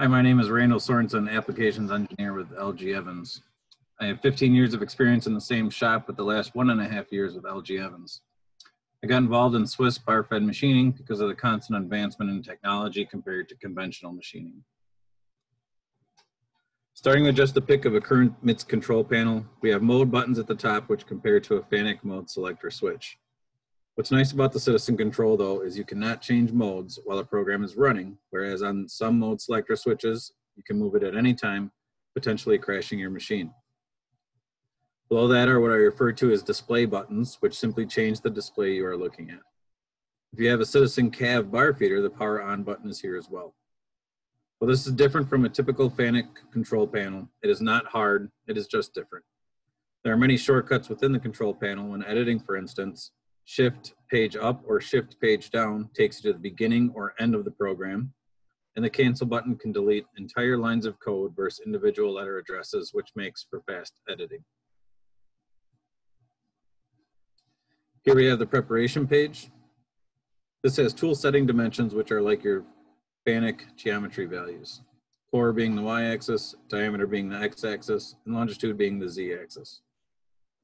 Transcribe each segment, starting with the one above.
Hi, my name is Randall Sorensen, Applications Engineer with LG Evans. I have 15 years of experience in the same shop with the last one and a half years with LG Evans. I got involved in Swiss bar-fed machining because of the constant advancement in technology compared to conventional machining. Starting with just a pick of a current MITS control panel, we have mode buttons at the top which compare to a FANUC mode selector switch. What's nice about the Citizen Control though is you cannot change modes while a program is running, whereas on some mode selector switches, you can move it at any time, potentially crashing your machine. Below that are what I refer to as display buttons, which simply change the display you are looking at. If you have a Citizen Cav bar feeder, the power on button is here as well. Well, this is different from a typical FANUC control panel. It is not hard, it is just different. There are many shortcuts within the control panel when editing, for instance, Shift page up or shift page down takes you to the beginning or end of the program. And the cancel button can delete entire lines of code versus individual letter addresses, which makes for fast editing. Here we have the preparation page. This has tool setting dimensions, which are like your FANUC geometry values. Core being the y-axis, diameter being the x-axis, and longitude being the z-axis.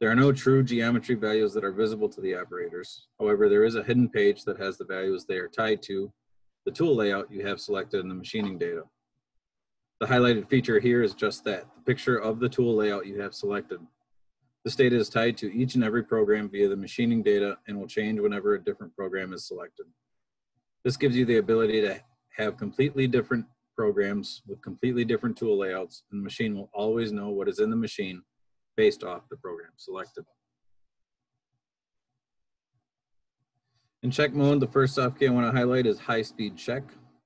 There are no true geometry values that are visible to the operators. However, there is a hidden page that has the values they are tied to, the tool layout you have selected in the machining data. The highlighted feature here is just that, the picture of the tool layout you have selected. This data is tied to each and every program via the machining data and will change whenever a different program is selected. This gives you the ability to have completely different programs with completely different tool layouts and the machine will always know what is in the machine based off the program selected. In check mode, the first soft key I want to highlight is high speed check.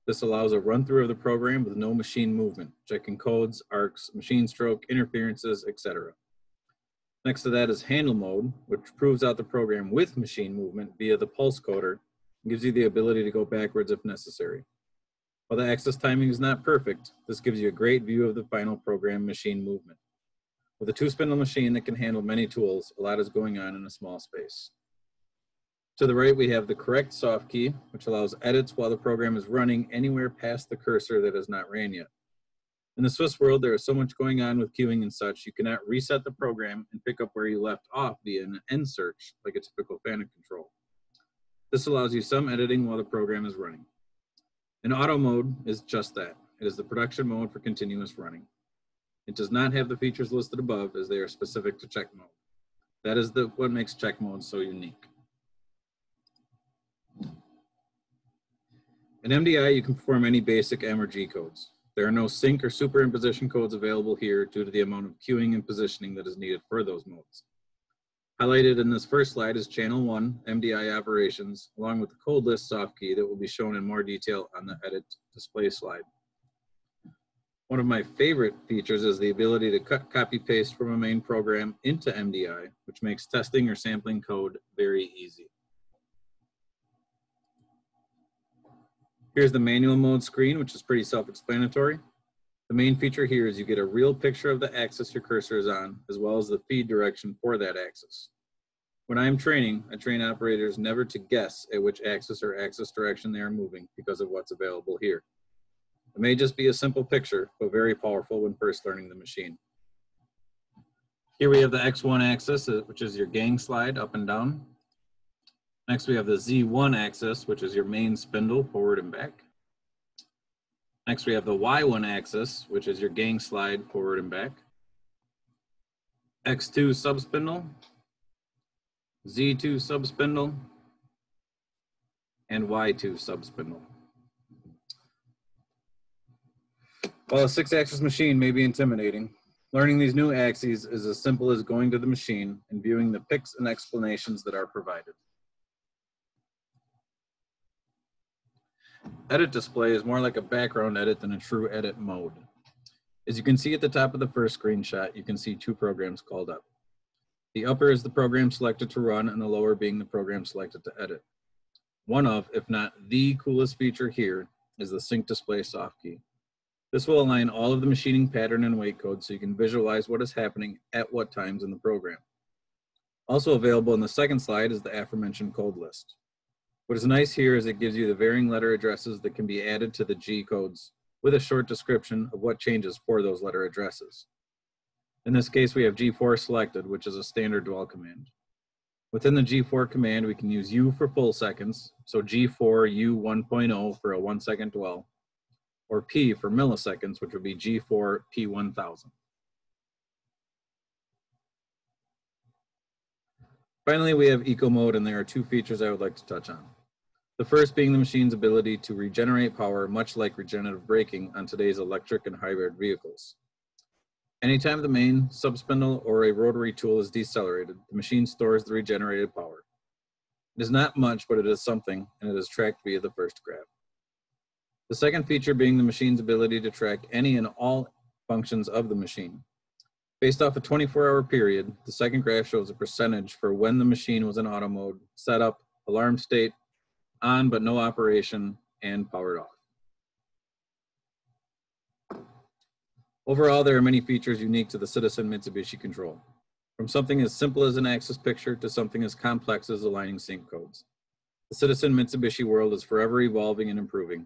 This allows a run through of the program with no machine movement, checking codes, arcs, machine stroke, interferences, etc. Next to that is handle mode, which proves out the program with machine movement via the pulse coder and gives you the ability to go backwards if necessary. While the access timing is not perfect, this gives you a great view of the final program machine movement. With a two spindle machine that can handle many tools, a lot is going on in a small space. To the right, we have the correct soft key, which allows edits while the program is running anywhere past the cursor that has not ran yet. In the Swiss world, there is so much going on with queuing and such, you cannot reset the program and pick up where you left off via an N search, like a typical FANUC control. This allows you some editing while the program is running. An auto mode is just that. It is the production mode for continuous running. It does not have the features listed above as they are specific to check mode. That is the, what makes check mode so unique. In MDI, you can perform any basic M or G codes. There are no sync or superimposition codes available here due to the amount of queuing and positioning that is needed for those modes. Highlighted in this first slide is channel one, MDI operations, along with the code list soft key that will be shown in more detail on the edit display slide. One of my favorite features is the ability to cut, copy, paste from a main program into MDI, which makes testing or sampling code very easy. Here's the manual mode screen, which is pretty self-explanatory. The main feature here is you get a real picture of the axis your cursor is on, as well as the feed direction for that axis. When I am training, I train operators never to guess at which axis or axis direction they are moving because of what's available here. It may just be a simple picture, but very powerful when first learning the machine. Here we have the X1 axis, uh, which is your gang slide up and down. Next we have the Z1 axis, which is your main spindle forward and back. Next we have the Y1 axis, which is your gang slide forward and back. X2 subspindle, Z2 subspindle, and Y2 subspindle. While a six axis machine may be intimidating, learning these new axes is as simple as going to the machine and viewing the pics and explanations that are provided. Edit display is more like a background edit than a true edit mode. As you can see at the top of the first screenshot, you can see two programs called up. The upper is the program selected to run and the lower being the program selected to edit. One of, if not the coolest feature here, is the sync display soft key. This will align all of the machining pattern and wait code so you can visualize what is happening at what times in the program. Also available in the second slide is the aforementioned code list. What is nice here is it gives you the varying letter addresses that can be added to the G codes with a short description of what changes for those letter addresses. In this case, we have G4 selected, which is a standard dwell command. Within the G4 command, we can use U for full seconds, so G4 U 1.0 for a one second dwell, or P for milliseconds, which would be G4 P 1000. Finally, we have eco mode, and there are two features I would like to touch on. The first being the machine's ability to regenerate power, much like regenerative braking on today's electric and hybrid vehicles. Anytime the main, subspindle, or a rotary tool is decelerated, the machine stores the regenerated power. It is not much, but it is something, and it is tracked via the first graph. The second feature being the machine's ability to track any and all functions of the machine. Based off a 24-hour period, the second graph shows a percentage for when the machine was in auto mode, setup, alarm state, on but no operation, and powered off. Overall, there are many features unique to the Citizen Mitsubishi control, from something as simple as an axis picture to something as complex as aligning sync codes. The Citizen Mitsubishi world is forever evolving and improving.